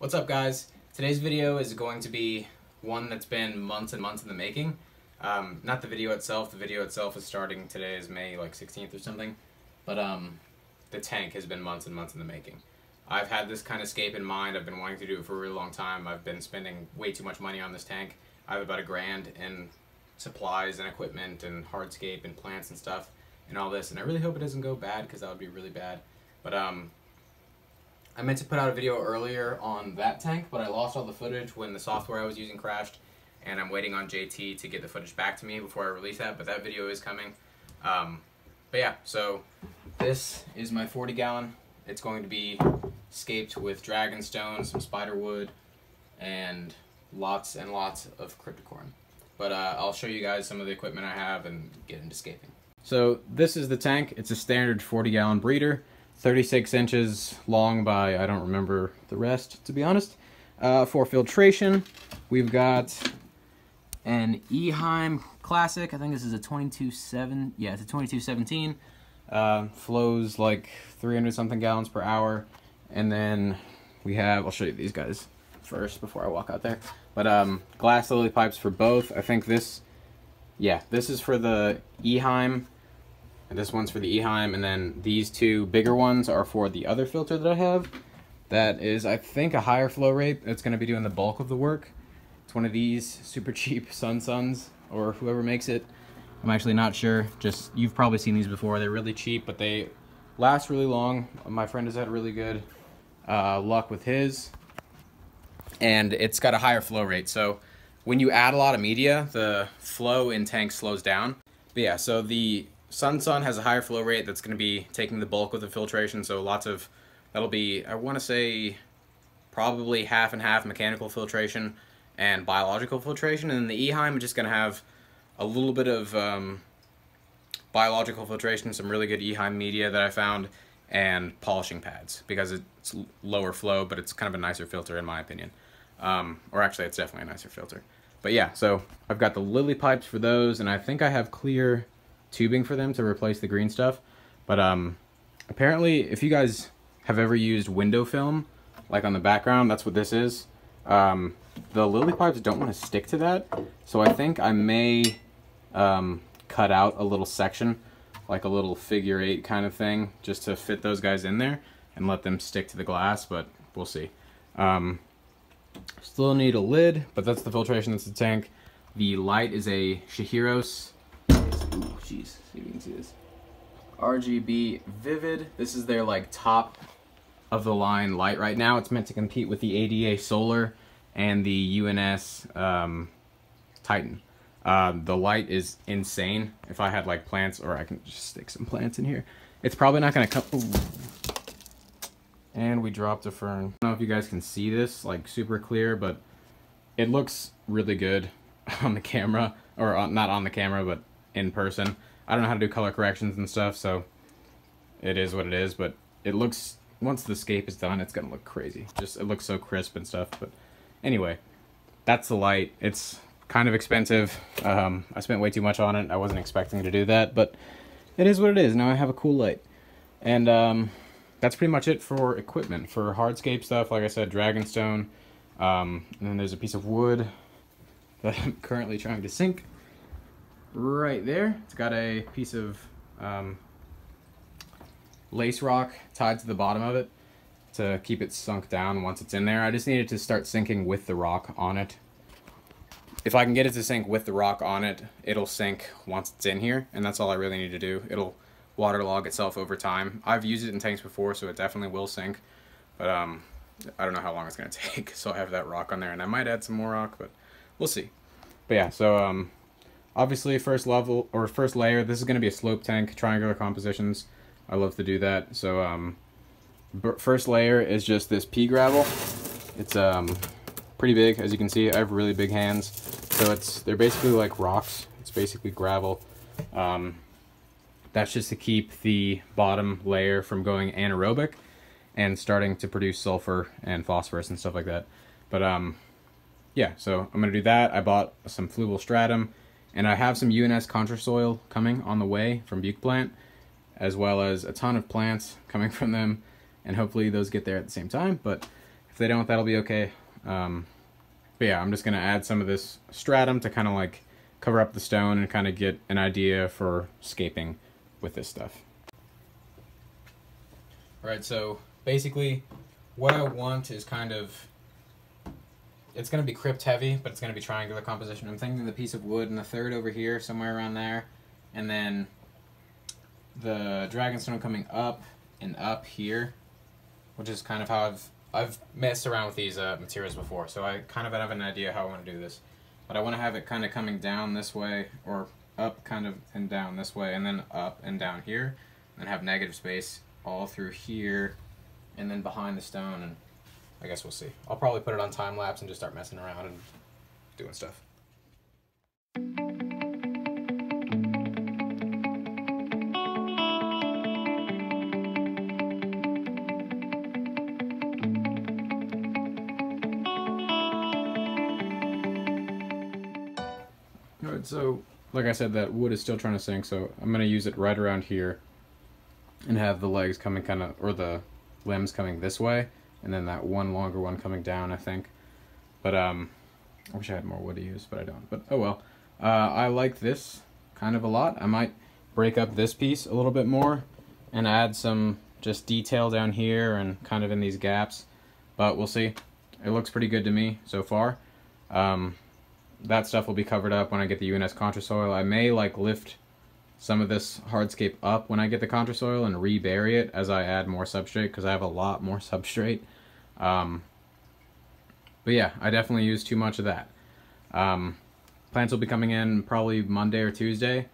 What's up guys? Today's video is going to be one that's been months and months in the making. Um, not the video itself, the video itself is starting today is May like 16th or something, but um, the tank has been months and months in the making. I've had this kind of scape in mind, I've been wanting to do it for a really long time, I've been spending way too much money on this tank. I have about a grand in supplies and equipment and hardscape and plants and stuff and all this, and I really hope it doesn't go bad because that would be really bad. But um, I meant to put out a video earlier on that tank, but I lost all the footage when the software I was using crashed, and I'm waiting on JT to get the footage back to me before I release that, but that video is coming. Um, but yeah, so this is my 40 gallon. It's going to be scaped with dragonstone, some spider wood, and lots and lots of cryptocoryne. But uh, I'll show you guys some of the equipment I have and get into scaping. So this is the tank. It's a standard 40 gallon breeder. 36 inches long by, I don't remember the rest, to be honest. Uh, for filtration, we've got an Eheim Classic. I think this is a 22.7, yeah, it's a 2217. Uh, flows like 300 something gallons per hour. And then we have, I'll show you these guys first before I walk out there. But um, glass lily pipes for both. I think this, yeah, this is for the Eheim this one's for the Eheim, and then these two bigger ones are for the other filter that I have. That is, I think, a higher flow rate. It's going to be doing the bulk of the work. It's one of these super cheap Sun Suns, or whoever makes it. I'm actually not sure. Just, you've probably seen these before. They're really cheap, but they last really long. My friend has had really good uh, luck with his. And it's got a higher flow rate. So when you add a lot of media, the flow in tanks slows down. But yeah, so the Sun Sun has a higher flow rate that's going to be taking the bulk of the filtration, so lots of, that'll be, I want to say, probably half and half mechanical filtration and biological filtration, and the Eheim is just going to have a little bit of um, biological filtration, some really good Eheim media that I found, and polishing pads, because it's lower flow, but it's kind of a nicer filter in my opinion. Um, or actually, it's definitely a nicer filter. But yeah, so I've got the lily pipes for those, and I think I have clear tubing for them to replace the green stuff. But um, apparently, if you guys have ever used window film, like on the background, that's what this is. Um, the lily pipes don't want to stick to that, so I think I may um, cut out a little section, like a little figure eight kind of thing, just to fit those guys in there and let them stick to the glass, but we'll see. Um, still need a lid, but that's the filtration, that's the tank. The light is a Chihiros jeez, see if you can see this. RGB Vivid. This is their like top of the line light right now. It's meant to compete with the ADA Solar and the UNS um, Titan. Um, the light is insane. If I had like plants, or I can just stick some plants in here. It's probably not gonna come. And we dropped a fern. I don't know if you guys can see this like super clear, but it looks really good on the camera, or on, not on the camera, but in person. I don't know how to do color corrections and stuff, so it is what it is, but it looks, once the scape is done, it's gonna look crazy. Just, it looks so crisp and stuff, but anyway, that's the light. It's kind of expensive. Um, I spent way too much on it. I wasn't expecting to do that, but it is what it is. Now I have a cool light. And um, that's pretty much it for equipment. For hardscape stuff, like I said, Dragonstone. Um, and then there's a piece of wood that I'm currently trying to sink right there. It's got a piece of um, lace rock tied to the bottom of it to keep it sunk down once it's in there. I just needed to start sinking with the rock on it. If I can get it to sink with the rock on it, it'll sink once it's in here, and that's all I really need to do. It'll waterlog itself over time. I've used it in tanks before, so it definitely will sink, but um, I don't know how long it's going to take, so I have that rock on there, and I might add some more rock, but we'll see. But yeah, so um, Obviously, first level or first layer, this is going to be a slope tank, triangular compositions. I love to do that. So um, first layer is just this pea gravel. It's um, pretty big, as you can see. I have really big hands. So it's they're basically like rocks. It's basically gravel. Um, that's just to keep the bottom layer from going anaerobic and starting to produce sulfur and phosphorus and stuff like that. But um, yeah, so I'm going to do that. I bought some Fluval stratum and I have some UNS Controsoil coming on the way from Buce Plant, as well as a ton of plants coming from them, and hopefully those get there at the same time. But if they don't, that'll be okay. Um, but yeah, I'm just gonna add some of this stratum to kind of like cover up the stone and kind of get an idea for scaping with this stuff. Alright, so basically what I want is kind of it's going to be crypt heavy, but it's going to be triangular composition. I'm thinking the piece of wood and the third over here, somewhere around there, and then the dragonstone coming up and up here, which is kind of how I've I've messed around with these uh, materials before, so I kind of have an idea how I want to do this. But I want to have it kind of coming down this way, or up kind of and down this way, and then up and down here, and have negative space all through here, and then behind the stone, and I guess we'll see. I'll probably put it on time lapse and just start messing around and doing stuff. Alright, so like I said, that wood is still trying to sink, so I'm going to use it right around here and have the legs coming kind of, or the limbs coming this way and then that one longer one coming down, I think. But um, I wish I had more wood to use, but I don't. But oh well. Uh, I like this kind of a lot. I might break up this piece a little bit more and add some just detail down here and kind of in these gaps. But we'll see. It looks pretty good to me so far. Um, that stuff will be covered up when I get the UNS Controsoil. I may like lift some of this hardscape up when I get the controsoil and rebury it as I add more substrate because I have a lot more substrate. Um, but yeah, I definitely use too much of that. Um, plants will be coming in probably Monday or Tuesday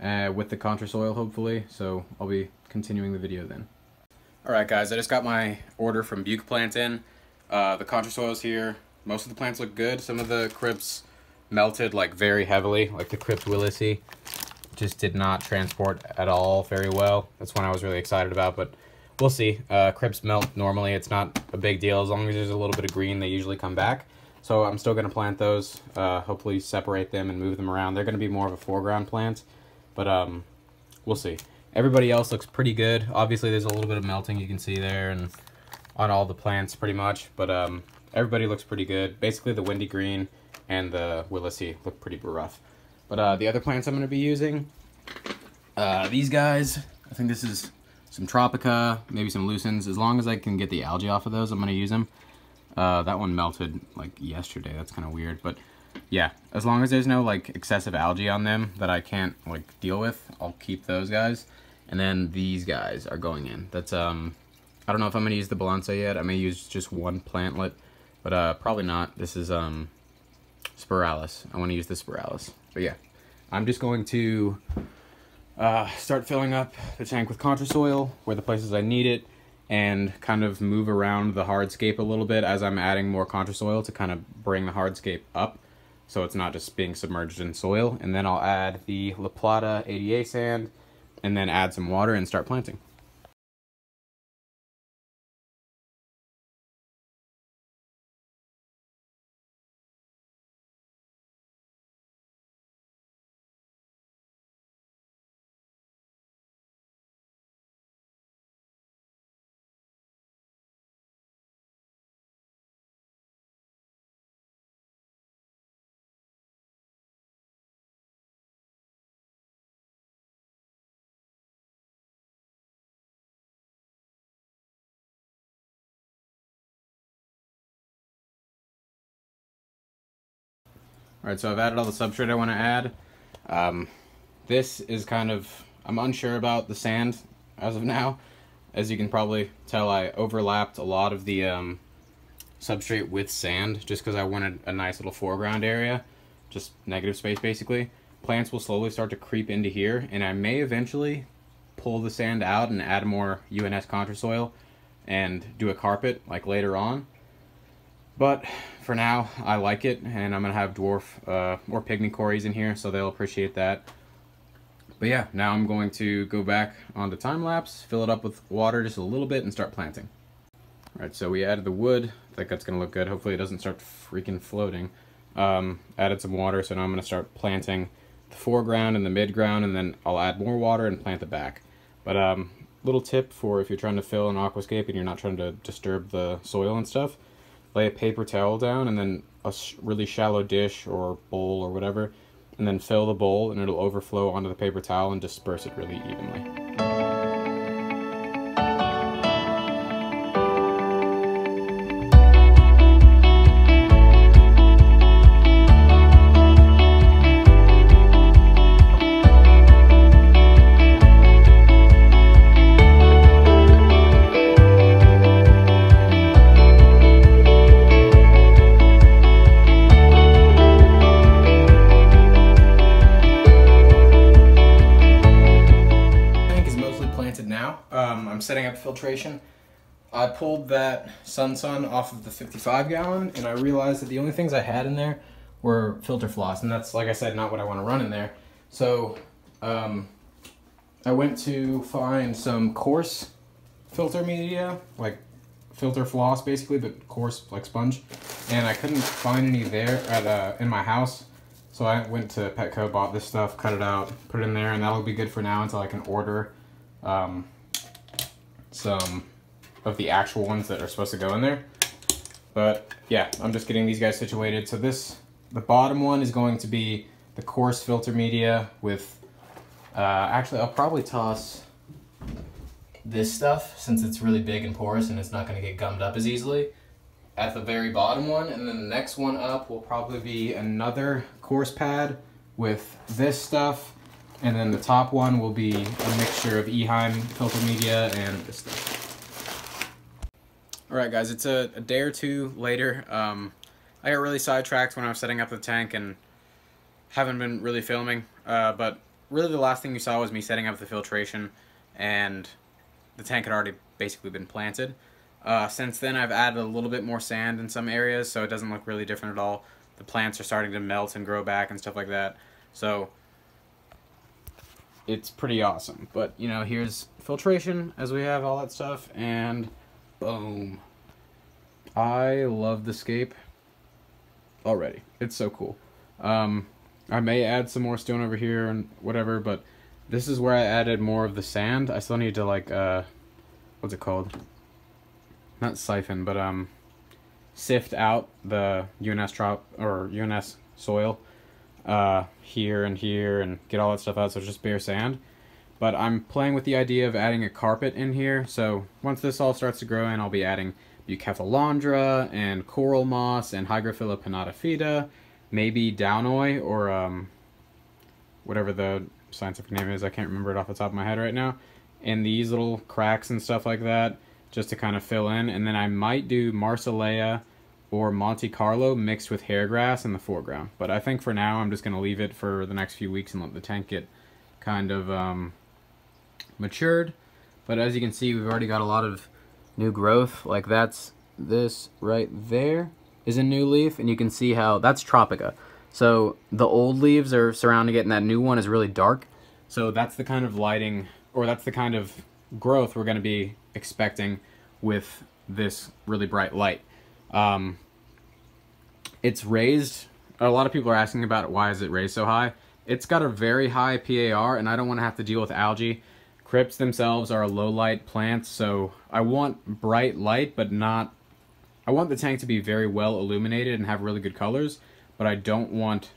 uh, with the controsoil hopefully, so I'll be continuing the video then. Alright guys, I just got my order from Buce Plant in. Uh, the controsoil is here. Most of the plants look good. Some of the crypts melted like very heavily, like the crypt Willisii just did not transport at all very well. That's one I was really excited about, but we'll see. Uh, crypts melt normally. It's not a big deal. As long as there's a little bit of green, they usually come back. So I'm still going to plant those, uh, hopefully separate them and move them around. They're going to be more of a foreground plant, but um, we'll see. Everybody else looks pretty good. Obviously, there's a little bit of melting you can see there and on all the plants pretty much, but um, everybody looks pretty good. Basically, the Wendtii green and the Willisii look pretty rough. But uh, the other plants I'm going to be using, uh, these guys, I think this is some Tropica, maybe some Lucens. As long as I can get the algae off of those, I'm going to use them. Uh, that one melted like yesterday. That's kind of weird. But yeah, as long as there's no like excessive algae on them that I can't like deal with, I'll keep those guys. And then these guys are going in. That's, um, I don't know if I'm going to use the Balanza yet. I may use just one plantlet, but uh, probably not. This is um, Spiralis. I want to use the Spiralis. But yeah, I'm just going to uh, start filling up the tank with Controsoil where the places I need it and kind of move around the hardscape a little bit as I'm adding more Controsoil to kind of bring the hardscape up so it's not just being submerged in soil. And then I'll add the La Plata ADA sand and then add some water and start planting. Alright, so I've added all the substrate I want to add. Um, this is kind of, I'm unsure about the sand as of now. As you can probably tell, I overlapped a lot of the um, substrate with sand just because I wanted a nice little foreground area. Just negative space, basically. Plants will slowly start to creep into here, and I may eventually pull the sand out and add more UNS controsoil and do a carpet like later on. But for now, I like it, and I'm going to have dwarf uh, or pygmy cories in here, so they'll appreciate that. But yeah, now I'm going to go back onto time-lapse, fill it up with water just a little bit, and start planting. Alright, so we added the wood. I think that's going to look good. Hopefully it doesn't start freaking floating. Um, added some water, so now I'm going to start planting the foreground and the midground, and then I'll add more water and plant the back. But um, little tip for if you're trying to fill an aquascape and you're not trying to disturb the soil and stuff, lay a paper towel down and then a really shallow dish or bowl or whatever, and then fill the bowl and it'll overflow onto the paper towel and disperse it really evenly. Filtration. I pulled that Sun Sun off of the 55 gallon and I realized that the only things I had in there were filter floss and that's like I said not what I want to run in there. So um, I went to find some coarse filter media like filter floss basically but coarse like sponge and I couldn't find any there at uh, in my house so I went to Petco bought this stuff cut it out put it in there and that'll be good for now until I can order um, some of the actual ones that are supposed to go in there. But yeah, I'm just getting these guys situated. So this, the bottom one is going to be the coarse filter media with, uh, actually I'll probably toss this stuff since it's really big and porous and it's not going to get gummed up as easily at the very bottom one. And then the next one up will probably be another coarse pad with this stuff and then the top one will be a mixture of Eheim filter media and this stuff. Alright guys, it's a, a, day or two later. Um, I got really sidetracked when I was setting up the tank and haven't been really filming. Uh, but really the last thing you saw was me setting up the filtration and the tank had already basically been planted. Uh, since then I've added a little bit more sand in some areas so it doesn't look really different at all. The plants are starting to melt and grow back and stuff like that. So it's pretty awesome. But, you know, here's filtration as we have all that stuff, and boom. I love the scape already. It's so cool. Um, I may add some more stone over here and whatever, but this is where I added more of the sand. I still need to, like, uh, what's it called? Not siphon, but, um, sift out the UNS drop, or UNS soil uh, here and here and get all that stuff out so it's just bare sand. But I'm playing with the idea of adding a carpet in here. So once this all starts to grow in, I'll be adding Bucephalandra and coral moss and Hygrophila pinnatifida, maybe Downoi or um, whatever the scientific name is. I can't remember it off the top of my head right now. And these little cracks and stuff like that just to kind of fill in. And then I might do Marsilea or Monte Carlo mixed with hairgrass in the foreground. But I think for now I'm just going to leave it for the next few weeks and let the tank get kind of um, matured. But as you can see, we've already got a lot of new growth. Like that's this right there is a new leaf, and you can see how that's Tropica. So the old leaves are surrounding it, and that new one is really dark. So that's the kind of lighting, or that's the kind of growth we're going to be expecting with this really bright light. Um, it's raised. A lot of people are asking about. Why is it raised so high? It's got a very high PAR, and I don't want to have to deal with algae. Crypts themselves are a low light plants, so I want bright light, but not. I want the tank to be very well illuminated and have really good colors, but I don't want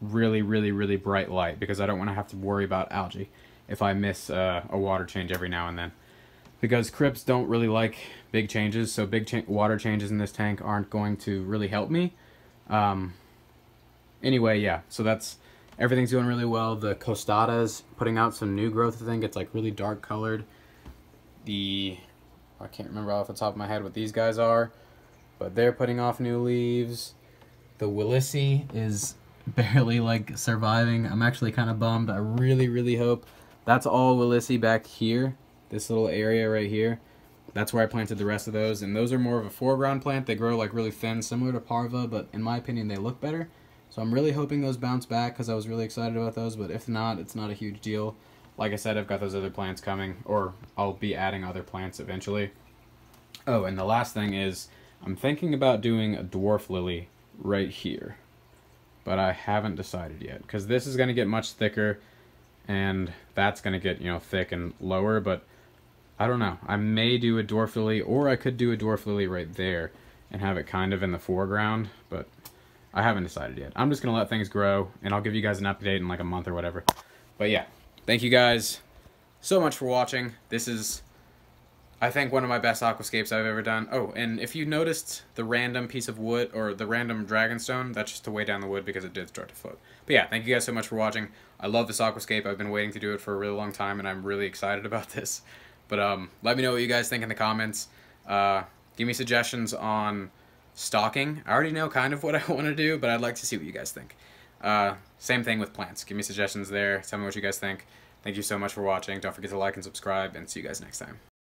really, really, really bright light because I don't want to have to worry about algae if I miss uh, a water change every now and then because crypts don't really like big changes, so big cha water changes in this tank aren't going to really help me. Um, anyway, yeah, so that's everything's going really well. The Costata's putting out some new growth, I think. It's like really dark colored. The, I can't remember off the top of my head what these guys are, but they're putting off new leaves. The Willisii is barely like surviving. I'm actually kind of bummed. I really, really hope that's all Willisii back here this little area right here. That's where I planted the rest of those, and those are more of a foreground plant. They grow like really thin, similar to Parva, but in my opinion, they look better. So I'm really hoping those bounce back because I was really excited about those, but if not, it's not a huge deal. Like I said, I've got those other plants coming, or I'll be adding other plants eventually. Oh, and the last thing is, I'm thinking about doing a dwarf lily right here. But I haven't decided yet, because this is going to get much thicker, and that's going to get, you know, thick and lower, but I don't know. I may do a dwarf lily, or I could do a dwarf lily right there. and have it kind of in the foreground, but I haven't decided yet. I'm just going to let things grow, and I'll give you guys an update in like a month or whatever. But yeah, thank you guys so much for watching. This is, I think, one of my best aquascapes I've ever done. Oh, and if you noticed the random piece of wood, or the random dragonstone, that's just to weigh down the wood because it did start to float. But yeah, thank you guys so much for watching. I love this aquascape. I've been waiting to do it for a really long time, and I'm really excited about this. But um, let me know what you guys think in the comments. Uh, give me suggestions on stalking. I already know kind of what I want to do, but I'd like to see what you guys think. Uh, same thing with plants. Give me suggestions there. Tell me what you guys think. Thank you so much for watching. Don't forget to like and subscribe, and see you guys next time.